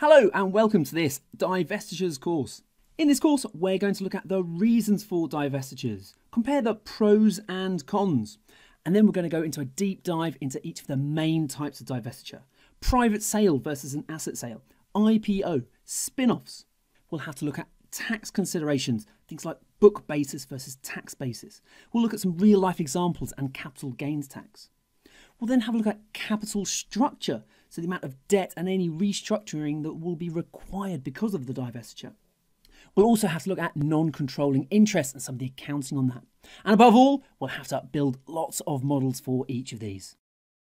Hello and welcome to this divestitures course. In this course, we're going to look at the reasons for divestitures, compare the pros and cons, and then we're going to go into a deep dive into each of the main types of divestiture. Private sale versus an asset sale, IPO, spin-offs. We'll have to look at tax considerations, things like book basis versus tax basis. We'll look at some real life examples and capital gains tax. We'll then have a look at capital structure, so the amount of debt and any restructuring that will be required because of the divestiture. We'll also have to look at non controlling interest and some of the accounting on that. And above all, we'll have to build lots of models for each of these.